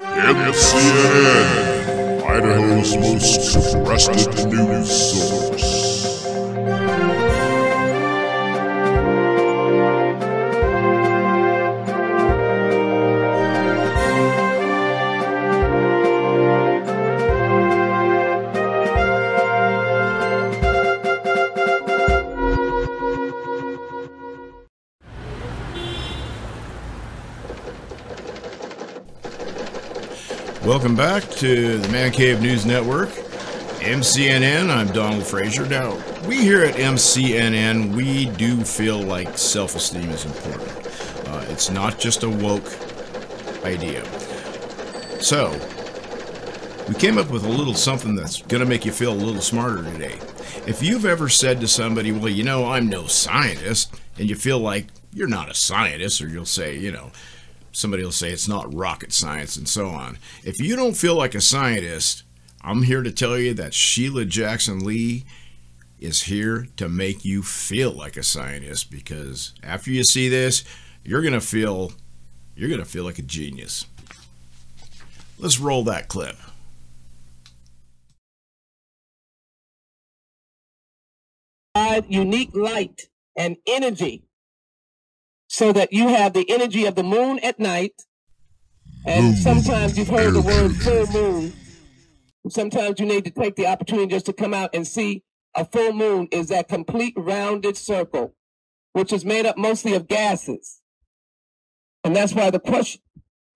MCNN, Idaho's most trusted news source. Welcome back to the Man Cave News Network, MCNN. I'm Donald Frazier. Now, we here at MCNN, we do feel like self esteem is important. Uh, it's not just a woke idea. So, we came up with a little something that's going to make you feel a little smarter today. If you've ever said to somebody, Well, you know, I'm no scientist, and you feel like you're not a scientist, or you'll say, you know, somebody will say it's not rocket science and so on. If you don't feel like a scientist, I'm here to tell you that Sheila Jackson Lee is here to make you feel like a scientist because after you see this, you're going to feel you're going to feel like a genius. Let's roll that clip. unique light and energy so that you have the energy of the moon at night. And sometimes you've heard the word full moon. Sometimes you need to take the opportunity just to come out and see a full moon is that complete rounded circle, which is made up mostly of gases. And that's why the question,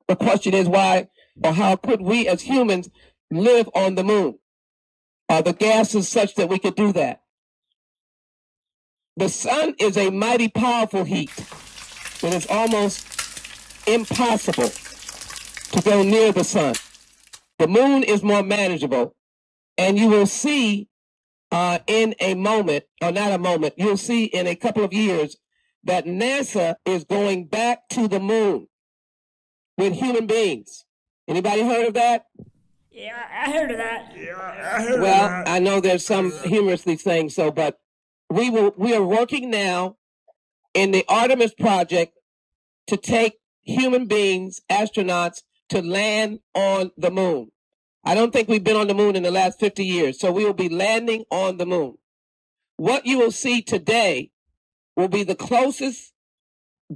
the question is why or how could we as humans live on the moon? Are the gases such that we could do that? The sun is a mighty powerful heat. It is almost impossible to go near the sun. The moon is more manageable, and you will see uh, in a moment, or not a moment, you'll see in a couple of years that NASA is going back to the moon with human beings. Anybody heard of that? Yeah, I heard of that. Yeah, I heard well, of that. Well, I know there's some humorously saying so, but we will we are working now in the Artemis project to take human beings, astronauts, to land on the moon. I don't think we've been on the moon in the last 50 years, so we will be landing on the moon. What you will see today will be the closest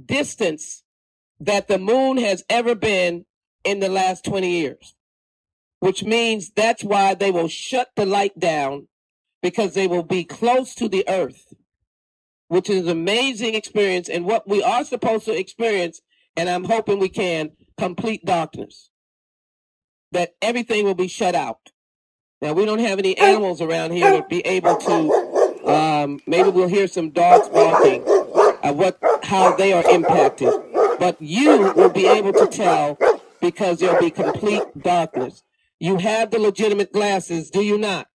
distance that the moon has ever been in the last 20 years, which means that's why they will shut the light down because they will be close to the earth, which is an amazing experience and what we are supposed to experience. And I'm hoping we can complete darkness, that everything will be shut out. Now we don't have any animals around here to be able to. Um, maybe we'll hear some dogs barking. What how they are impacted, but you will be able to tell because there'll be complete darkness. You have the legitimate glasses, do you not?